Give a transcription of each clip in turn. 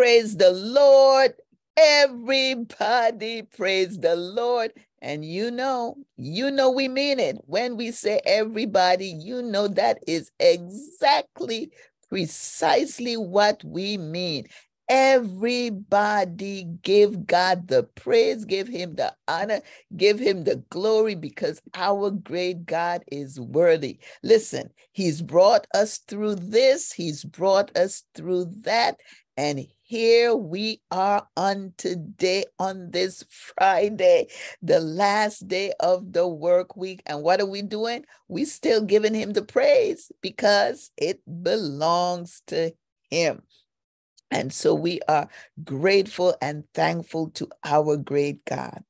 Praise the Lord. Everybody praise the Lord. And you know, you know, we mean it. When we say everybody, you know, that is exactly precisely what we mean. Everybody give God the praise, give him the honor, give him the glory because our great God is worthy. Listen, he's brought us through this, he's brought us through that, and here we are on today, on this Friday, the last day of the work week. And what are we doing? We still giving him the praise because it belongs to him. And so we are grateful and thankful to our great God,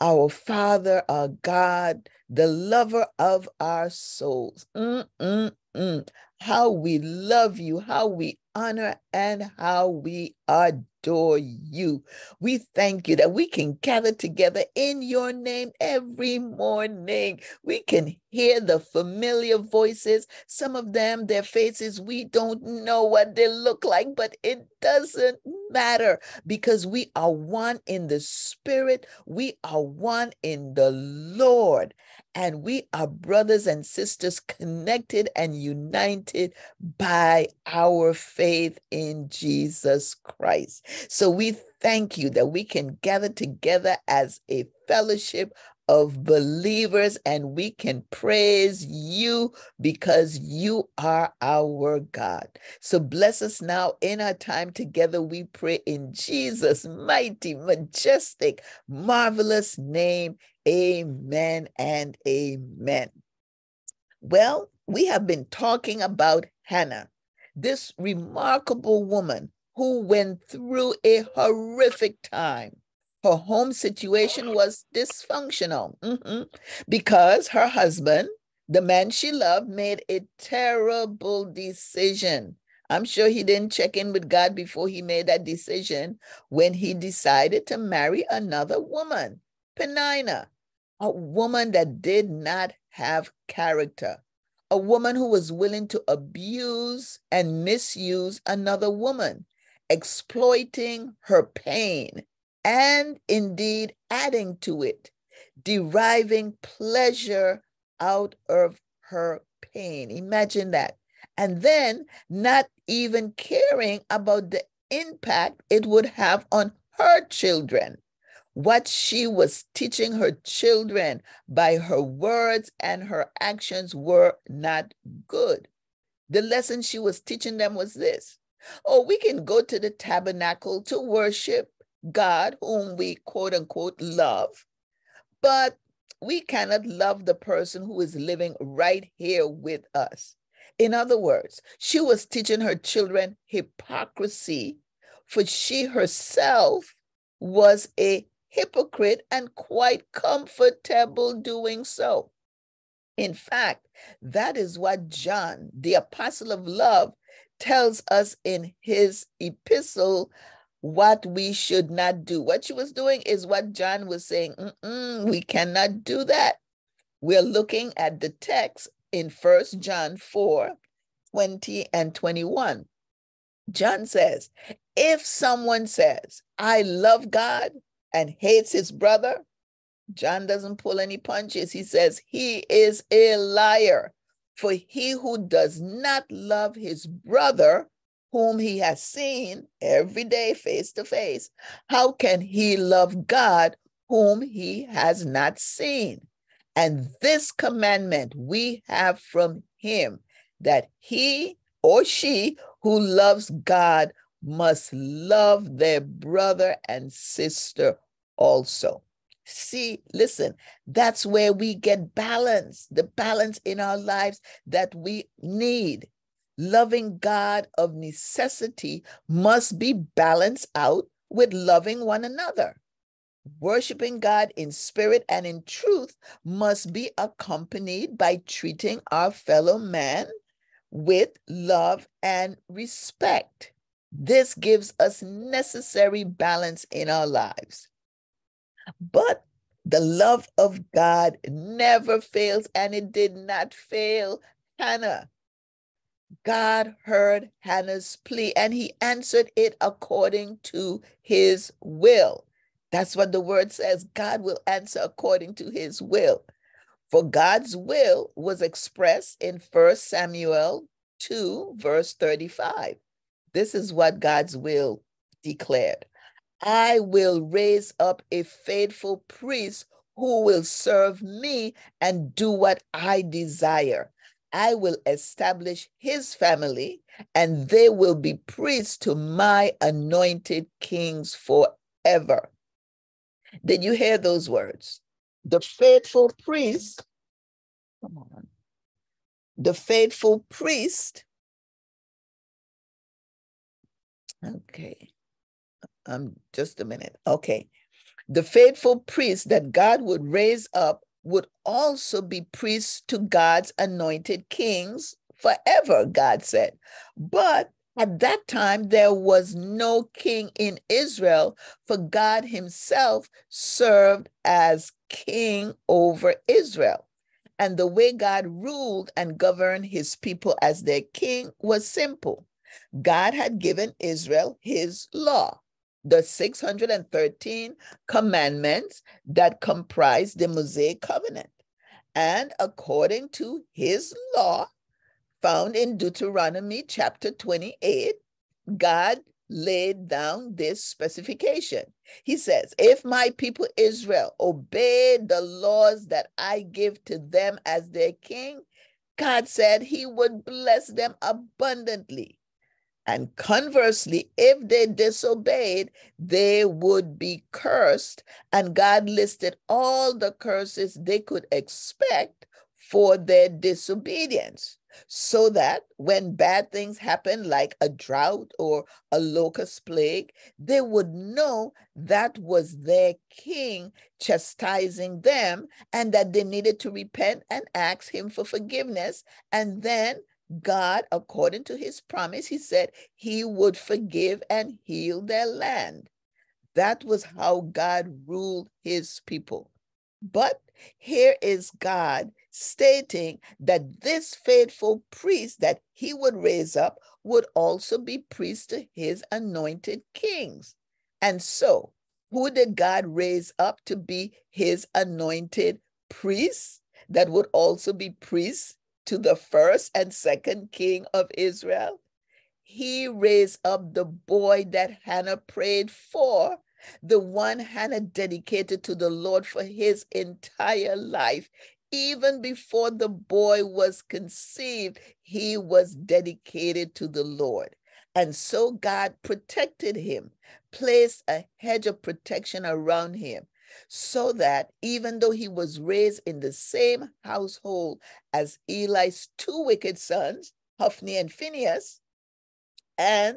our Father, our God, the lover of our souls. Mm-mm-mm. How we love you, how we honor, and how we adore you. We thank you that we can gather together in your name every morning. We can hear the familiar voices. Some of them, their faces, we don't know what they look like, but it doesn't matter because we are one in the spirit. We are one in the Lord. And we are brothers and sisters connected and united by our faith in Jesus Christ. So we thank you that we can gather together as a fellowship of believers and we can praise you because you are our God. So bless us now in our time together. We pray in Jesus' mighty, majestic, marvelous name. Amen and amen. Well, we have been talking about Hannah, this remarkable woman who went through a horrific time. Her home situation was dysfunctional mm-hmm, because her husband, the man she loved, made a terrible decision. I'm sure he didn't check in with God before he made that decision when he decided to marry another woman. Peninnah, a woman that did not have character, a woman who was willing to abuse and misuse another woman, exploiting her pain, and indeed adding to it, deriving pleasure out of her pain. Imagine that. And then not even caring about the impact it would have on her children what she was teaching her children by her words and her actions were not good. The lesson she was teaching them was this Oh, we can go to the tabernacle to worship God, whom we quote unquote love, but we cannot love the person who is living right here with us. In other words, she was teaching her children hypocrisy, for she herself was a hypocrite and quite comfortable doing so. In fact, that is what John, the apostle of love, tells us in his epistle what we should not do. What she was doing is what John was saying. we cannot do that. We're looking at the text in First John 4 20 and 21. John says, If someone says, I love God and hates his brother, John doesn't pull any punches. He says, He is a liar. For he who does not love his brother, whom he has seen every day face to face, how can he love God, whom he has not seen? And this commandment we have from him that he or she who loves God must love their brother and sister also. See, listen, that's where we get balance, the balance in our lives that we need. Loving God of necessity must be balanced out with loving one another. Worshiping God in spirit and in truth must be accompanied by treating our fellow man with love and respect. This gives us necessary balance in our lives. But the love of God never fails, and it did not fail Hannah. God heard Hannah's plea and he answered it according to his will. That's what the word says. God will answer according to his will. For God's will was expressed in 1 Samuel 2, verse 35. This is what God's will declared I will raise up a faithful priest who will serve me and do what I desire. I will establish his family, and they will be priests to my anointed kings forever. Did you hear those words? The faithful priest, come on, the faithful priest. Okay, um, just a minute. Okay, the faithful priest that God would raise up would also be priests to God's anointed kings forever, God said. But at that time, there was no king in Israel, for God himself served as king over Israel. And the way God ruled and governed his people as their king was simple. God had given Israel his law the 613 commandments that comprise the Mosaic covenant. And according to his law, found in Deuteronomy chapter 28, God laid down this specification. He says, If my people Israel obey the laws that I give to them as their king, God said he would bless them abundantly and conversely, if they disobeyed, they would be cursed. And God listed all the curses they could expect for their disobedience. So that when bad things happen, like a drought or a locust plague, they would know that was their king chastising them and that they needed to repent and ask him for forgiveness. And then God, according to his promise, he said he would forgive and heal their land. That was how God ruled his people. But here is God stating that this faithful priest that he would raise up would also be priest to his anointed kings. And so, who did God raise up to be his anointed priests that would also be priests to the first and second king of Israel. He raised up the boy that Hannah prayed for, the one Hannah dedicated to the Lord for his entire life. Even before the boy was conceived, he was dedicated to the Lord. And so God protected him, placed a hedge of protection around him, so that even though he was raised in the same household as Eli's two wicked sons, Hophni and Phinehas, and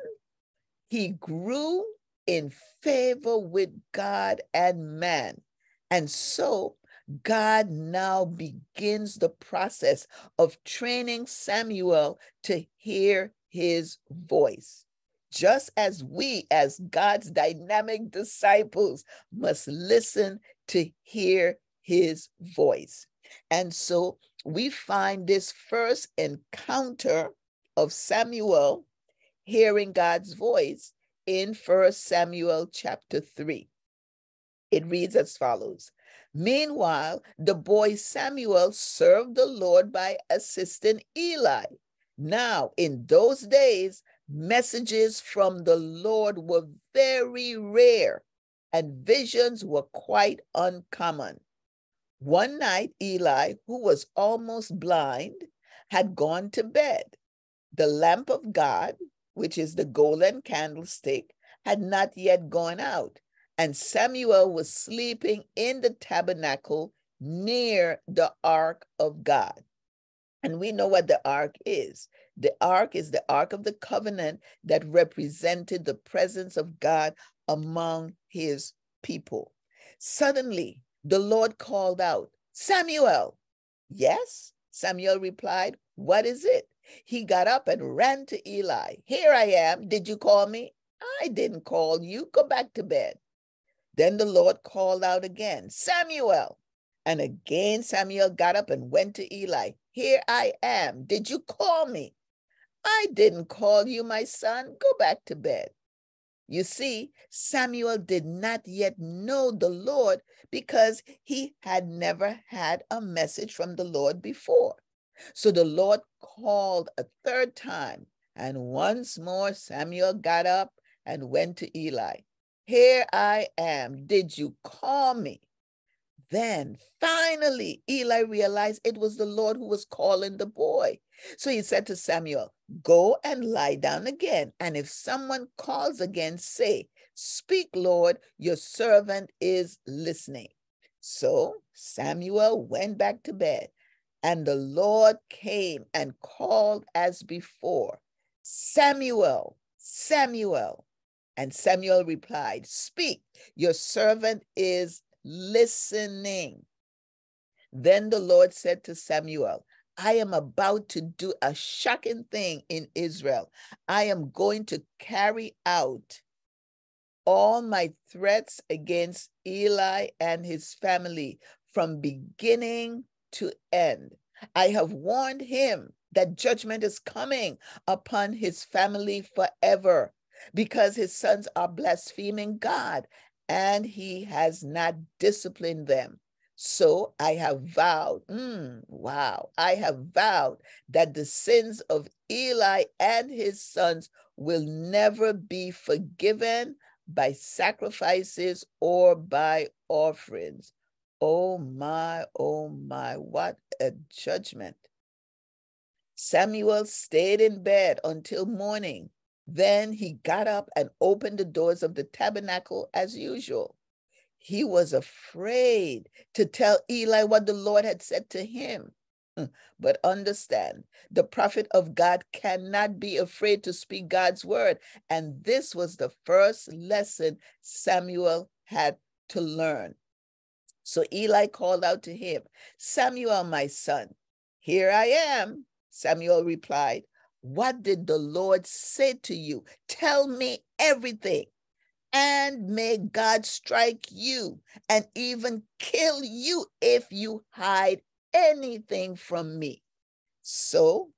he grew in favor with God and man. And so God now begins the process of training Samuel to hear his voice just as we, as God's dynamic disciples, must listen to hear his voice. And so we find this first encounter of Samuel hearing God's voice in First Samuel chapter 3. It reads as follows Meanwhile, the boy Samuel served the Lord by assisting Eli. Now, in those days, messages from the Lord were very rare and visions were quite uncommon. One night, Eli, who was almost blind, had gone to bed. The lamp of God, which is the golden candlestick, had not yet gone out, and Samuel was sleeping in the tabernacle near the ark of God. And we know what the ark is. The ark is the ark of the covenant that represented the presence of God among his people. Suddenly, the Lord called out, Samuel. Yes, Samuel replied, What is it? He got up and ran to Eli. Here I am. Did you call me? I didn't call you. Go back to bed. Then the Lord called out again, Samuel. And again Samuel got up and went to Eli. Here I am. Did you call me? I didn't call you, my son. Go back to bed. You see, Samuel did not yet know the Lord because he had never had a message from the Lord before. So the Lord called a third time, and once more Samuel got up and went to Eli. Here I am. Did you call me? Then finally, Eli realized it was the Lord who was calling the boy. So he said to Samuel, Go and lie down again. And if someone calls again, say, Speak, Lord, your servant is listening. So Samuel went back to bed, and the Lord came and called as before, Samuel, Samuel. And Samuel replied, Speak, your servant is listening. Then the Lord said to Samuel, I am about to do a shocking thing in Israel. I am going to carry out all my threats against Eli and his family from beginning to end. I have warned him that judgment is coming upon his family forever because his sons are blaspheming God and he has not disciplined them. So I have vowed, mm, wow, I have vowed that the sins of Eli and his sons will never be forgiven by sacrifices or by offerings. Oh my, oh my, what a judgment. Samuel stayed in bed until morning. Then he got up and opened the doors of the tabernacle as usual. He was afraid to tell Eli what the Lord had said to him. Hmm, but understand, the prophet of God cannot be afraid to speak God's word. And this was the first lesson Samuel had to learn. So Eli called out to him, Samuel, my son, here I am. Samuel replied, what did the Lord say to you? Tell me everything. And may God strike you and even kill you if you hide anything from me. So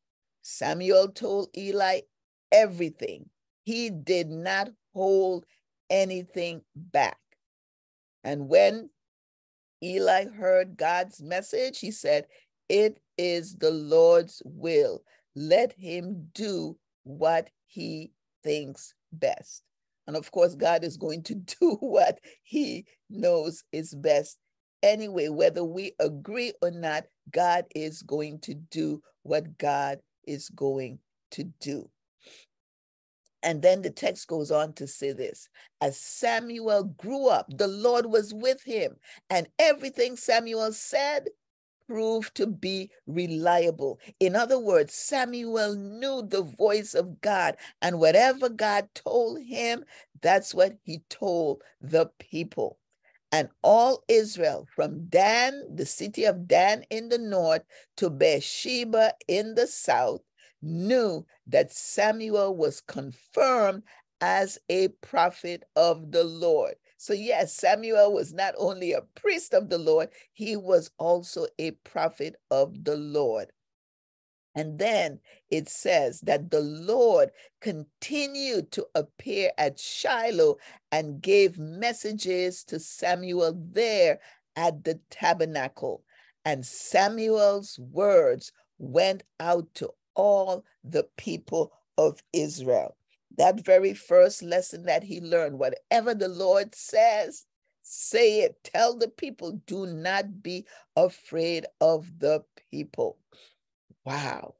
Samuel told Eli everything. He did not hold anything back. And when Eli heard God's message, he said, It is the Lord's will let him do what he thinks best. And of course, God is going to do what he knows is best anyway, whether we agree or not, God is going to do what God is going to do. And then the text goes on to say this As Samuel grew up, the Lord was with him, and everything Samuel said proved to be reliable. In other words, Samuel knew the voice of God, and whatever God told him, that's what he told the people. And all Israel, from Dan, the city of Dan in the north, to Beersheba in the south, knew that Samuel was confirmed as a prophet of the Lord. So, yes, Samuel was not only a priest of the Lord, he was also a prophet of the Lord. And then it says that the Lord continued to appear at Shiloh and gave messages to Samuel there at the tabernacle. And Samuel's words went out to all the people of Israel that very first lesson that he learned whatever the Lord says, say it. Tell the people, do not be afraid of the people. Wow.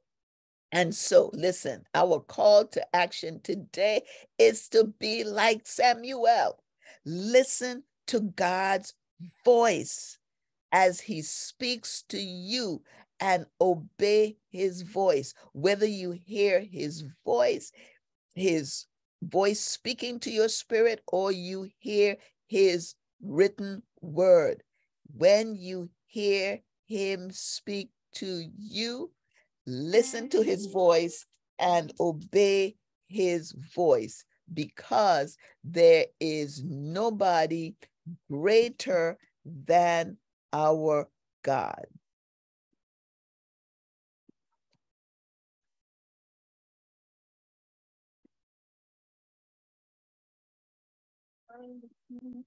And so, listen, our call to action today is to be like Samuel. Listen to God's voice as he speaks to you and obey his voice. Whether you hear his voice, his voice speaking to your spirit or you hear his written word. When you hear him speak to you, listen to his voice and obey his voice because there is nobody greater than our God.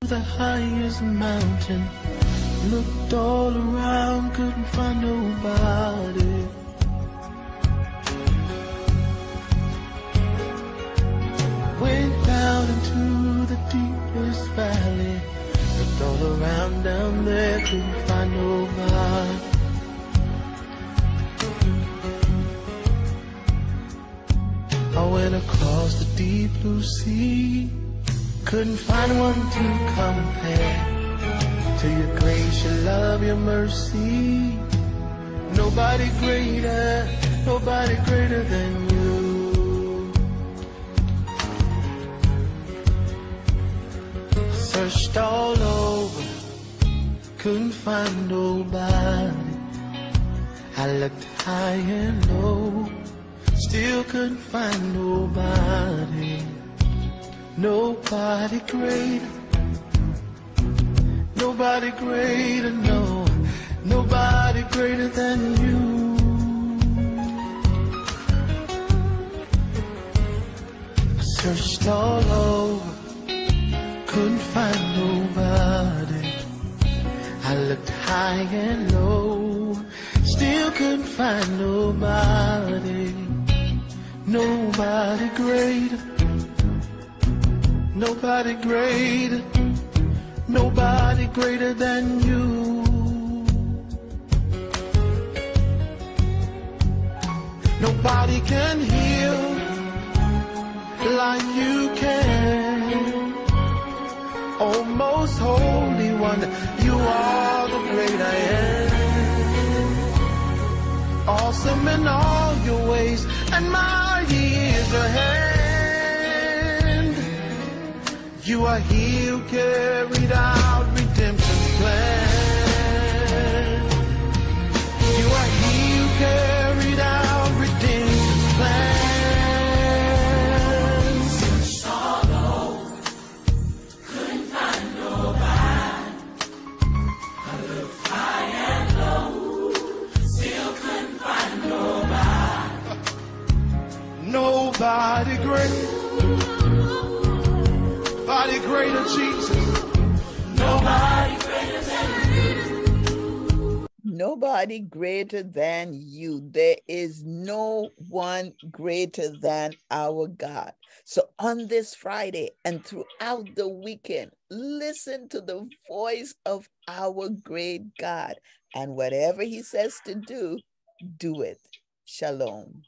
The highest mountain, looked all around, couldn't find nobody. Went down into the deepest valley, looked all around down there, couldn't find nobody. I went across the deep blue sea. Couldn't find one to compare to your grace, your love, your mercy. Nobody greater, nobody greater than you. Searched all over, couldn't find nobody. I looked high and low, still couldn't find nobody. Nobody greater. Nobody greater, no. Nobody greater than you. I searched all over, couldn't find nobody. I looked high and low, still couldn't find nobody. Nobody greater. Nobody greater, nobody greater than you. Nobody can heal like you can. Oh, most holy one, you are the great I am. Awesome in all your ways, and my years ahead. You are he who carried out redemption's plan. You are he who carried Nobody greater than you. There is no one greater than our God. So on this Friday and throughout the weekend, listen to the voice of our great God. And whatever he says to do, do it. Shalom.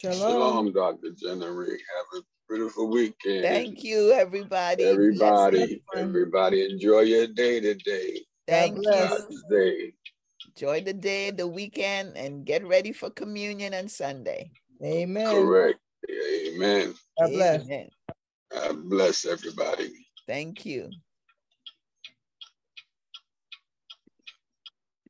Shalom, Shalom. Dr. Dennery. Have a beautiful weekend. Thank you, everybody. Everybody, everybody enjoy your day today. Thank you. God's day. Enjoy the day, the weekend, and get ready for communion on Sunday. Amen. Correct. Amen. God bless. Amen. God bless everybody. Thank you.